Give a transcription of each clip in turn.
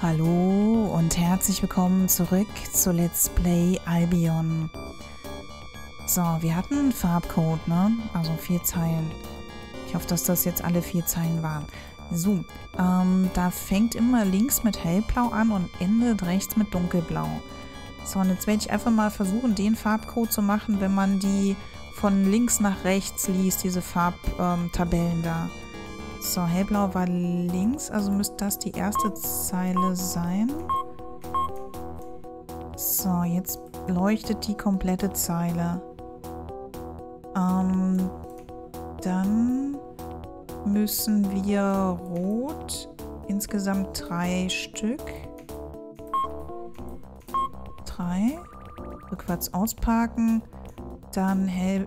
Hallo und herzlich willkommen zurück zu Let's Play Albion. So, wir hatten einen Farbcode, ne? Also vier Zeilen. Ich hoffe, dass das jetzt alle vier Zeilen waren. So, ähm, da fängt immer links mit hellblau an und endet rechts mit dunkelblau. So, und jetzt werde ich einfach mal versuchen, den Farbcode zu machen, wenn man die von links nach rechts liest, diese Farbtabellen ähm, da. So, hellblau war links, also müsste das die erste Zeile sein. So, jetzt leuchtet die komplette Zeile. Ähm, dann müssen wir rot, insgesamt drei Stück. Drei. Rückwärts ausparken. Dann hell...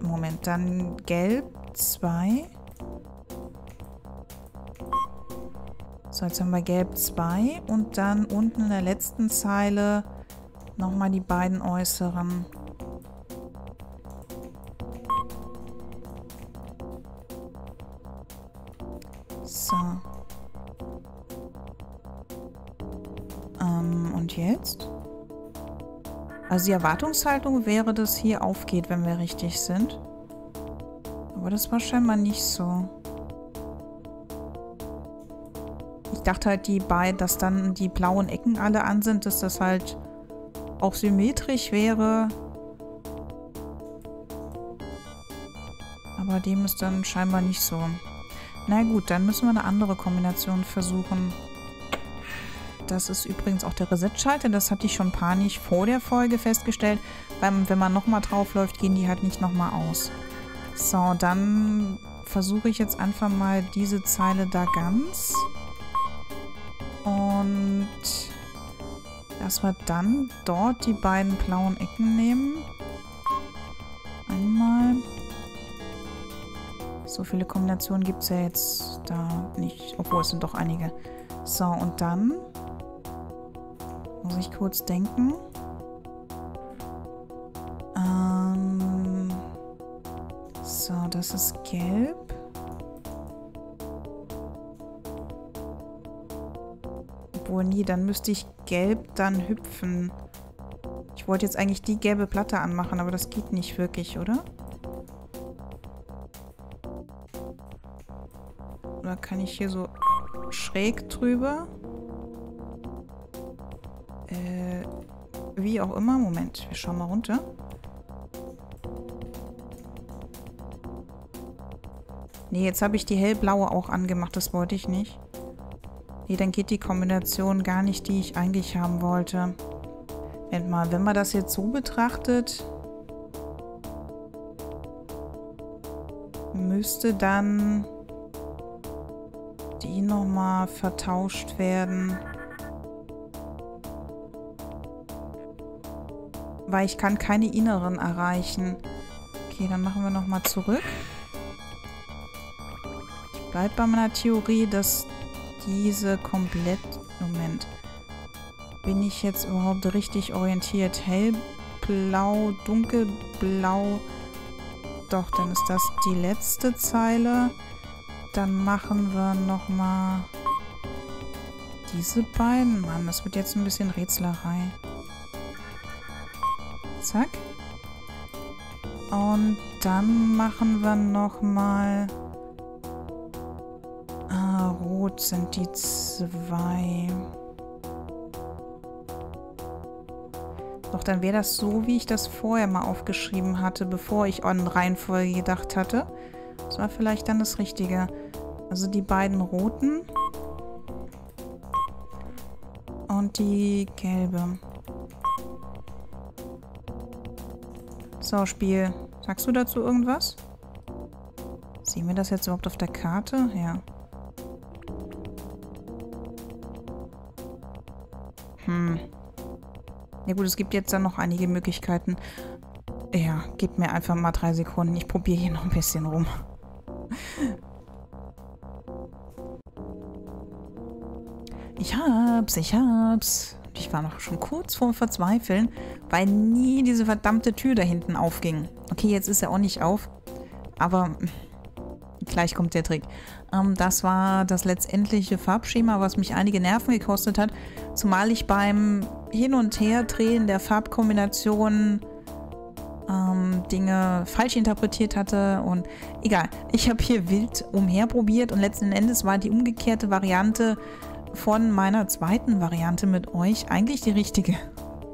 Moment, dann gelb zwei. So, jetzt haben wir gelb zwei und dann unten in der letzten Zeile nochmal die beiden äußeren. So. Ähm, und jetzt? Also die Erwartungshaltung wäre, dass hier aufgeht, wenn wir richtig sind. Aber das war scheinbar nicht so. Ich dachte halt, die beiden, dass dann die blauen Ecken alle an sind, dass das halt auch symmetrisch wäre. Aber dem ist dann scheinbar nicht so. Na gut, dann müssen wir eine andere Kombination versuchen. Das ist übrigens auch der Reset-Schalter. Das hatte ich schon panisch vor der Folge festgestellt. Weil wenn man nochmal draufläuft, gehen die halt nicht nochmal aus. So, dann versuche ich jetzt einfach mal diese Zeile da ganz. Und dass wir dann dort die beiden blauen Ecken nehmen. Einmal. So viele Kombinationen gibt es ja jetzt da nicht. Obwohl, es sind doch einige. So, und dann muss ich kurz denken. Das ist gelb. Obwohl, nie, dann müsste ich gelb dann hüpfen. Ich wollte jetzt eigentlich die gelbe Platte anmachen, aber das geht nicht wirklich, oder? Oder kann ich hier so schräg drüber? Äh, wie auch immer. Moment, wir schauen mal runter. Nee, jetzt habe ich die hellblaue auch angemacht. Das wollte ich nicht. Nee, dann geht die Kombination gar nicht, die ich eigentlich haben wollte. Moment mal, wenn man das jetzt so betrachtet, müsste dann die nochmal vertauscht werden. Weil ich kann keine inneren erreichen. Okay, dann machen wir nochmal zurück bleibt bei meiner Theorie, dass diese komplett... Moment. Bin ich jetzt überhaupt richtig orientiert? Hellblau, dunkelblau. Doch, dann ist das die letzte Zeile. Dann machen wir nochmal diese beiden. Mann, das wird jetzt ein bisschen Rätselerei. Zack. Und dann machen wir nochmal... Rot sind die zwei. Doch dann wäre das so, wie ich das vorher mal aufgeschrieben hatte, bevor ich an Reihenfolge gedacht hatte. Das war vielleicht dann das Richtige. Also die beiden roten. Und die gelbe. So, Spiel. Sagst du dazu irgendwas? Sehen wir das jetzt überhaupt auf der Karte? Ja. Hm. Ja gut, es gibt jetzt dann noch einige Möglichkeiten. Ja, gib mir einfach mal drei Sekunden. Ich probiere hier noch ein bisschen rum. Ich hab's, ich hab's. Ich war noch schon kurz vorm Verzweifeln, weil nie diese verdammte Tür da hinten aufging. Okay, jetzt ist er auch nicht auf. Aber gleich kommt der Trick. Ähm, das war das letztendliche Farbschema, was mich einige Nerven gekostet hat. Zumal ich beim Hin- und Herdrehen der Farbkombination ähm, Dinge falsch interpretiert hatte. Und egal, ich habe hier wild umherprobiert und letzten Endes war die umgekehrte Variante von meiner zweiten Variante mit euch eigentlich die richtige.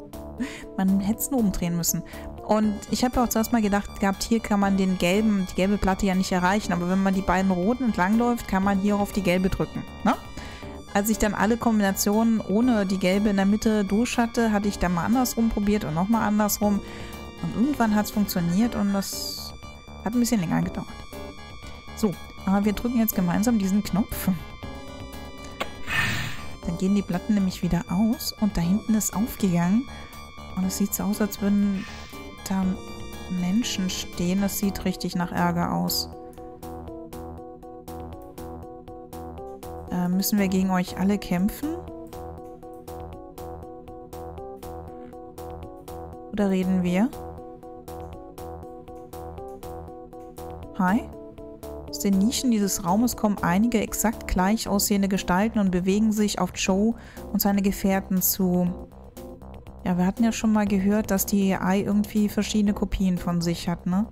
Man hätte es nur umdrehen müssen. Und ich habe auch zuerst mal gedacht gehabt, hier kann man den gelben, die gelbe Platte ja nicht erreichen. Aber wenn man die beiden roten entlangläuft, kann man hier auf die gelbe drücken. Ne? Als ich dann alle Kombinationen ohne die gelbe in der Mitte durch hatte, hatte ich dann mal andersrum probiert und nochmal andersrum. Und irgendwann hat es funktioniert und das hat ein bisschen länger gedauert. So, aber wir drücken jetzt gemeinsam diesen Knopf. Dann gehen die Platten nämlich wieder aus und da hinten ist aufgegangen. Und es sieht so aus, als würden da Menschen stehen. Das sieht richtig nach Ärger aus. Äh, müssen wir gegen euch alle kämpfen? Oder reden wir? Hi? Aus den Nischen dieses Raumes kommen einige exakt gleich aussehende Gestalten und bewegen sich auf Joe und seine Gefährten zu. Ja, wir hatten ja schon mal gehört, dass die AI irgendwie verschiedene Kopien von sich hat, ne?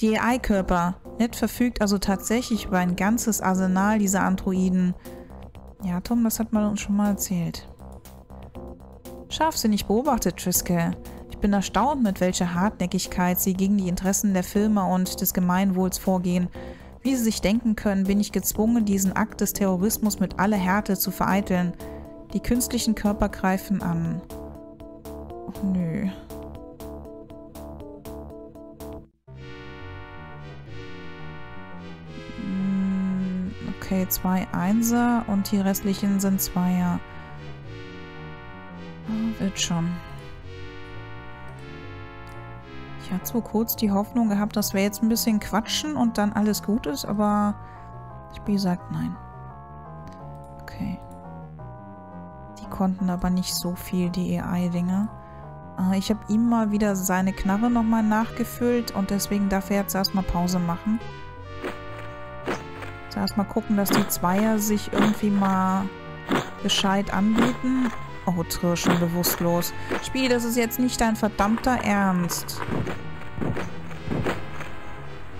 Die AI-Körper. Ned verfügt also tatsächlich über ein ganzes Arsenal dieser Androiden. Ja, Tom, das hat man uns schon mal erzählt. Scharfsinnig beobachtet, Triskel bin erstaunt, mit welcher Hartnäckigkeit sie gegen die Interessen der Firma und des Gemeinwohls vorgehen. Wie sie sich denken können, bin ich gezwungen, diesen Akt des Terrorismus mit aller Härte zu vereiteln. Die künstlichen Körper greifen an. Och nö. Hm, okay, zwei Einser und die restlichen sind Zweier. Oh, wird schon. Ich hatte so kurz die Hoffnung gehabt, dass wir jetzt ein bisschen quatschen und dann alles gut ist, aber das Spiel sagt nein. Okay. Konnten aber nicht so viel, die AI-Dinge. Äh, ich habe ihm mal wieder seine Knarre nochmal nachgefüllt und deswegen darf er jetzt erstmal Pause machen. Jetzt erstmal gucken, dass die Zweier sich irgendwie mal gescheit anbieten. Oh, Trill, schon bewusstlos. Spiel, das ist jetzt nicht dein verdammter Ernst.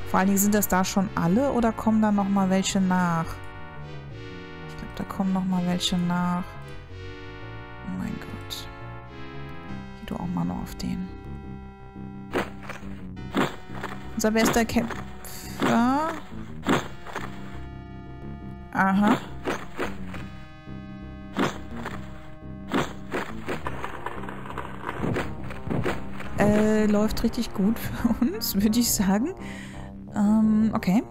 Vor allen Dingen, sind das da schon alle oder kommen da nochmal welche nach? Ich glaube, da kommen nochmal welche nach. Noch auf den. Unser bester Kämpfer. Aha. Äh, läuft richtig gut für uns, würde ich sagen. Ähm, okay.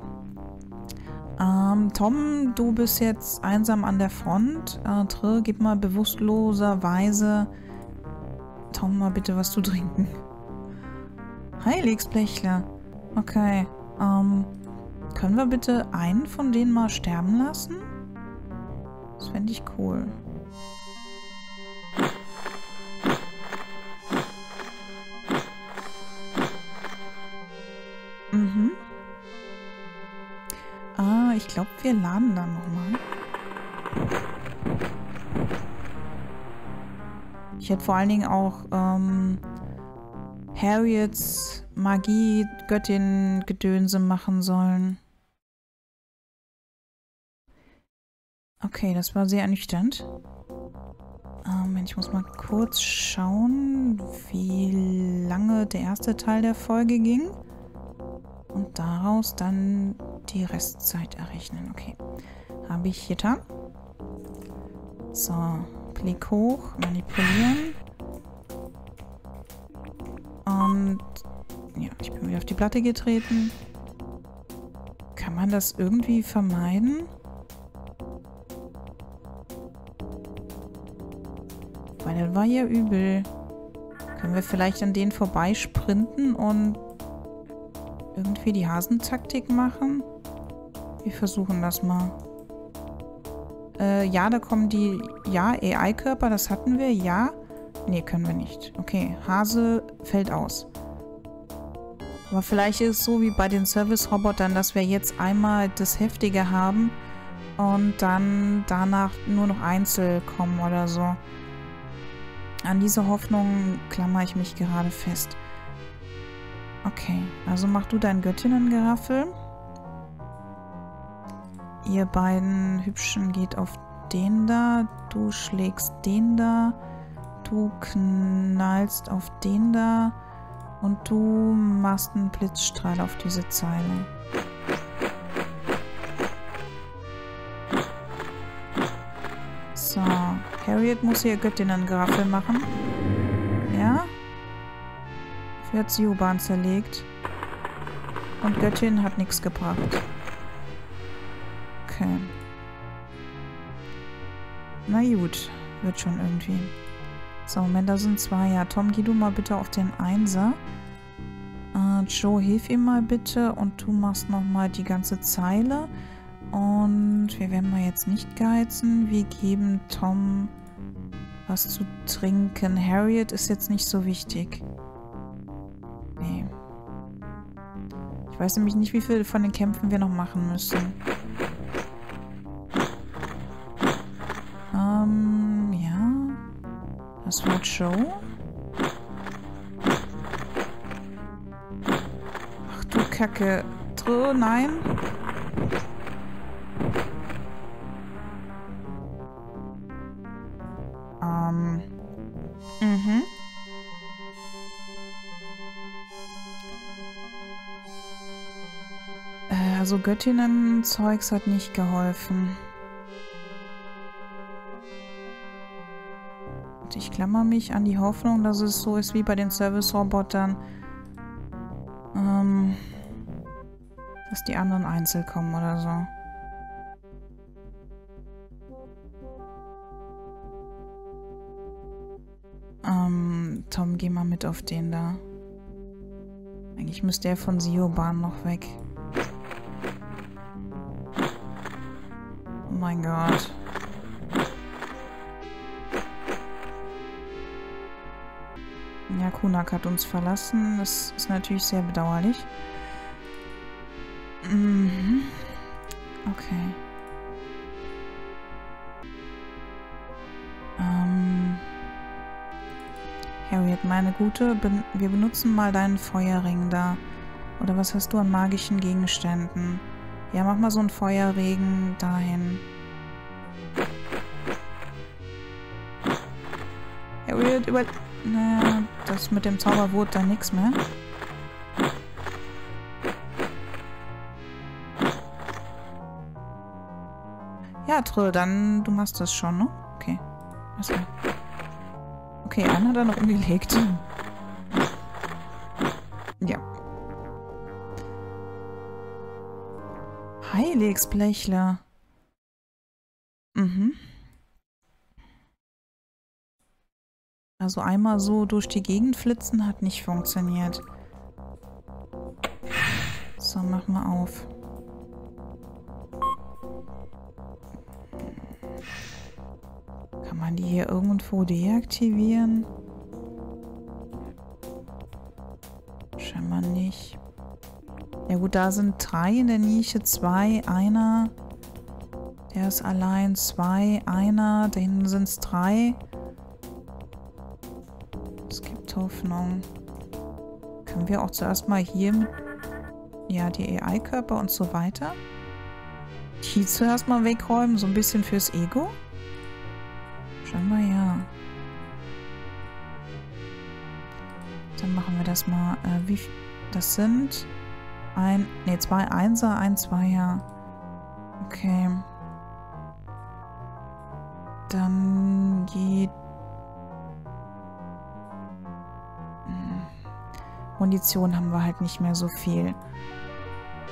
Ähm, Tom, du bist jetzt einsam an der Front. Äh, Trill, gib mal bewusstloserweise Tom mal bitte was zu trinken. Heiligsblechler. Okay. Ähm, können wir bitte einen von denen mal sterben lassen? Das fände ich cool. ich glaube, wir laden dann nochmal. Ich hätte vor allen Dingen auch ähm, Harriets Magie, Göttin, Gedönse machen sollen. Okay, das war sehr ernüchternd. Ähm, ich muss mal kurz schauen, wie lange der erste Teil der Folge ging. Und daraus dann die Restzeit errechnen. Okay. Habe ich hier da. So, Klick hoch, manipulieren. Und ja, ich bin wieder auf die Platte getreten. Kann man das irgendwie vermeiden? Weil das war ja übel. Können wir vielleicht an denen vorbeisprinten und irgendwie die Hasentaktik machen? Wir versuchen das mal. Äh, ja, da kommen die... Ja, AI-Körper, das hatten wir. Ja. Nee, können wir nicht. Okay, Hase fällt aus. Aber vielleicht ist es so wie bei den Service-Robotern, dass wir jetzt einmal das Heftige haben und dann danach nur noch Einzel kommen oder so. An diese Hoffnung klammer ich mich gerade fest. Okay, also mach du dein Göttinnen-Geraffel. Ihr beiden Hübschen geht auf den da. Du schlägst den da. Du knallst auf den da. Und du machst einen Blitzstrahl auf diese Zeile. So, Harriet muss ihr Göttinnen-Geraffel machen. Ja? Dafür hat Siobhan zerlegt. Und Göttin hat nichts gebracht. Okay. Na gut, wird schon irgendwie. So, Moment, da sind zwei. Ja, Tom, geh du mal bitte auf den Einser. Äh, Joe, hilf ihm mal bitte und du machst nochmal die ganze Zeile. Und wir werden mal jetzt nicht geizen. Wir geben Tom was zu trinken. Harriet ist jetzt nicht so wichtig. Nee. Ich weiß nämlich nicht, wie viel von den Kämpfen wir noch machen müssen. Joe. Ach du Kacke. Tro, nein. Ähm. Mhm. Äh, also Göttinnen-Zeugs hat nicht geholfen. Klammer mich an die Hoffnung, dass es so ist wie bei den Service-Robotern. Ähm, dass die anderen einzeln kommen oder so. Ähm, Tom, geh mal mit auf den da. Eigentlich müsste er von Siobahn noch weg. Oh mein Gott. Ja, Kunak hat uns verlassen. Das ist natürlich sehr bedauerlich. Mhm. Okay. Ähm. Harriet, meine Gute, ben wir benutzen mal deinen Feuerring da. Oder was hast du an magischen Gegenständen? Ja, mach mal so einen Feuerregen dahin. Harriet, über... Naja, das mit dem Zauber wurde dann nichts mehr. Ja, Trill, dann du machst das schon, ne? Okay. War? Okay, einen hat er noch umgelegt. Ja. Heiligsblechler. Mhm. Also einmal so durch die Gegend flitzen hat nicht funktioniert. So, mach mal auf. Kann man die hier irgendwo deaktivieren? Scheinbar nicht. Ja gut, da sind drei in der Nische, zwei, einer. Der ist allein, zwei, einer. Da hinten sind es drei. Gibt Hoffnung. Können wir auch zuerst mal hier mit... Ja, die AI-Körper und so weiter. Die zuerst mal wegräumen, so ein bisschen fürs Ego. Scheinbar ja. Dann machen wir das mal. Äh, wie das sind ein, ne, zwei Einser, ein Zweier. Okay. Dann geht Munition haben wir halt nicht mehr so viel.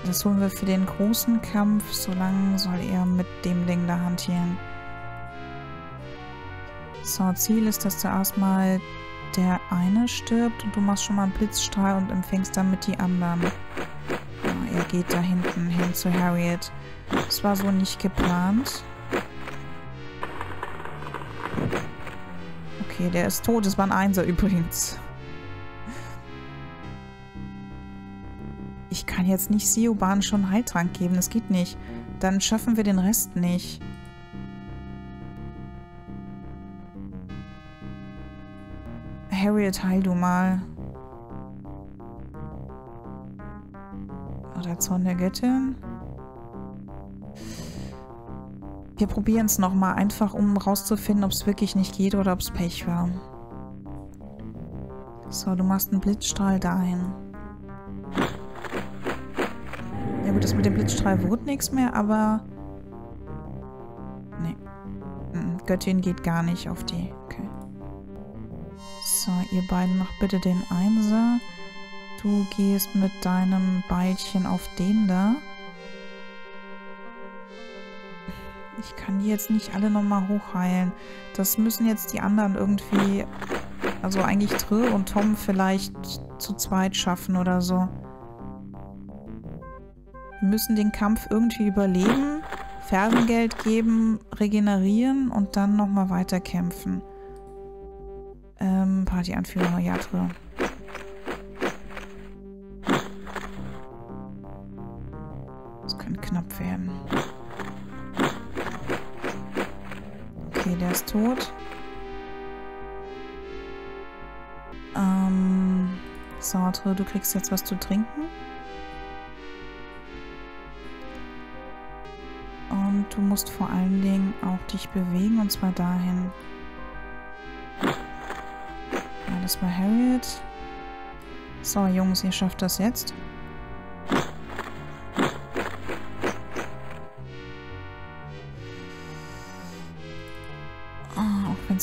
Das holen wir für den großen Kampf. Solange soll er mit dem Ding da hantieren. So, Ziel ist, dass zuerst mal der eine stirbt und du machst schon mal einen Blitzstrahl und empfängst damit die anderen. Ja, er geht da hinten hin zu Harriet. Das war so nicht geplant. Okay, der ist tot. Das war ein Einser übrigens. Kann jetzt nicht Sioban schon Heiltrank geben. Das geht nicht. Dann schaffen wir den Rest nicht. Harriet, heil du mal. Oder Zorn der Göttin. Wir probieren es nochmal, einfach um rauszufinden, ob es wirklich nicht geht oder ob es Pech war. So, du machst einen Blitzstrahl dahin. Gut, das mit dem Blitzstrahl wurde nichts mehr, aber... Nee. Göttin geht gar nicht auf die. Okay. So, ihr beiden macht bitte den Einser. Du gehst mit deinem Beilchen auf den da. Ich kann die jetzt nicht alle nochmal hochheilen. Das müssen jetzt die anderen irgendwie... Also eigentlich Trill und Tom vielleicht zu zweit schaffen oder so. Müssen den Kampf irgendwie überleben, Fersengeld geben, regenerieren und dann nochmal weiterkämpfen. Ähm, Partyanführer, ja, Trill. Das könnte knapp werden. Okay, der ist tot. Ähm, Sartre, du kriegst jetzt was zu trinken. Du musst vor allen Dingen auch dich bewegen, und zwar dahin. Ja, das war Harriet. So, Jungs, ihr schafft das jetzt.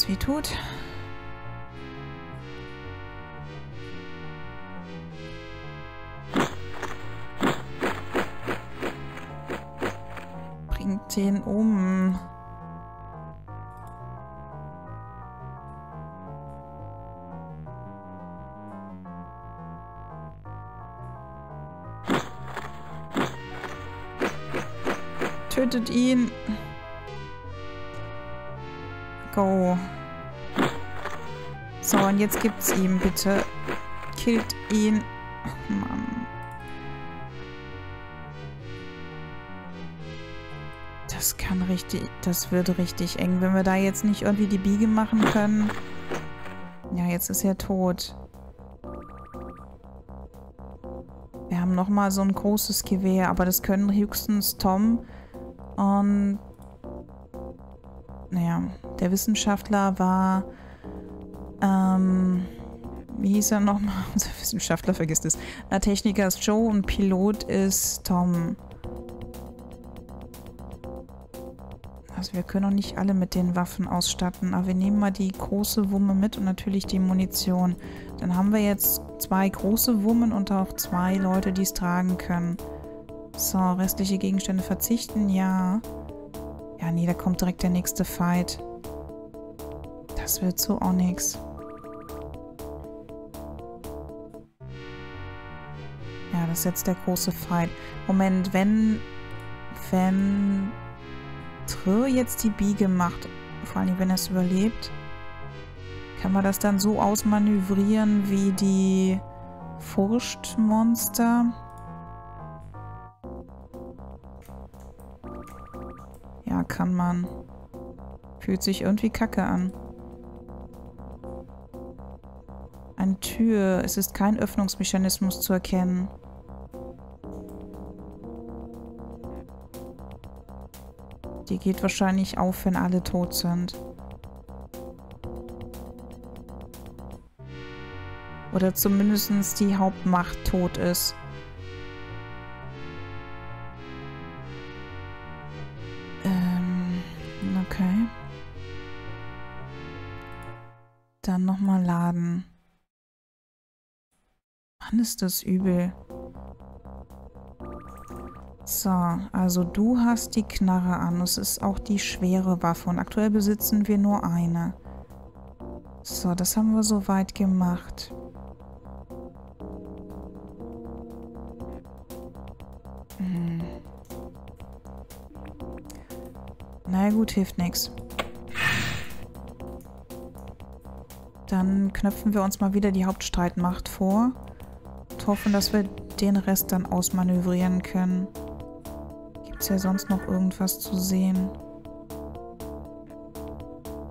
weh tut. Den um. Tötet ihn. Go. So, und jetzt gibt's ihm, bitte. Killt ihn. Oh Mann. Das kann richtig... Das wird richtig eng. Wenn wir da jetzt nicht irgendwie die Biege machen können... Ja, jetzt ist er tot. Wir haben nochmal so ein großes Gewehr, aber das können höchstens Tom und... Naja, der Wissenschaftler war ähm, wie hieß er nochmal? Unser Wissenschaftler vergisst es. Na, Techniker ist Joe und Pilot ist Tom. Also wir können auch nicht alle mit den Waffen ausstatten, aber wir nehmen mal die große Wumme mit und natürlich die Munition. Dann haben wir jetzt zwei große Wummen und auch zwei Leute, die es tragen können. So, restliche Gegenstände verzichten, ja. Ja, nee, da kommt direkt der nächste Fight. Das wird so auch nichts. Ja, das ist jetzt der große Fight. Moment, wenn... Wenn... Trill jetzt die Biege macht, vor allem wenn er es überlebt, kann man das dann so ausmanövrieren wie die Furchtmonster? Ja, kann man. Fühlt sich irgendwie kacke an. Eine Tür. Es ist kein Öffnungsmechanismus zu erkennen. Die geht wahrscheinlich auf, wenn alle tot sind. Oder zumindest die Hauptmacht tot ist. Ähm, okay. Dann nochmal laden. Mann, ist das übel. So, also du hast die Knarre an. Es ist auch die schwere Waffe und aktuell besitzen wir nur eine. So, das haben wir soweit gemacht. Hm. Na gut, hilft nichts. Dann knöpfen wir uns mal wieder die Hauptstreitmacht vor und hoffen, dass wir den Rest dann ausmanövrieren können. Gibt es hier sonst noch irgendwas zu sehen?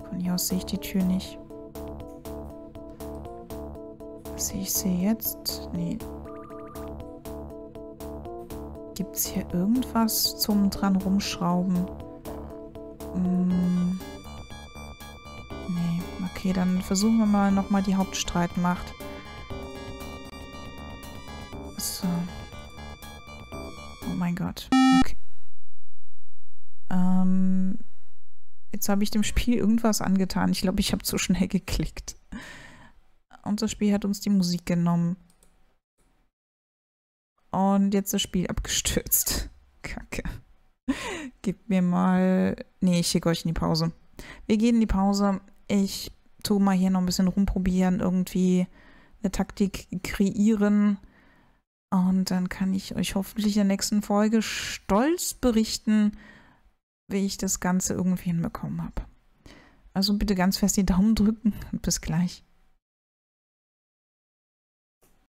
Von hier aus sehe ich die Tür nicht. Sehe ich sie jetzt? Nee. Gibt es hier irgendwas zum dran rumschrauben? Hm. Nee, okay, dann versuchen wir mal nochmal die Hauptstreitmacht. Jetzt habe ich dem Spiel irgendwas angetan. Ich glaube, ich habe zu schnell geklickt. Und das Spiel hat uns die Musik genommen. Und jetzt das Spiel abgestürzt. Kacke. Gib mir mal... Nee, ich schicke euch in die Pause. Wir gehen in die Pause. Ich tue mal hier noch ein bisschen rumprobieren, irgendwie eine Taktik kreieren. Und dann kann ich euch hoffentlich in der nächsten Folge stolz berichten, wie ich das Ganze irgendwie hinbekommen habe. Also bitte ganz fest die Daumen drücken und bis gleich.